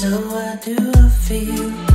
So what do I feel?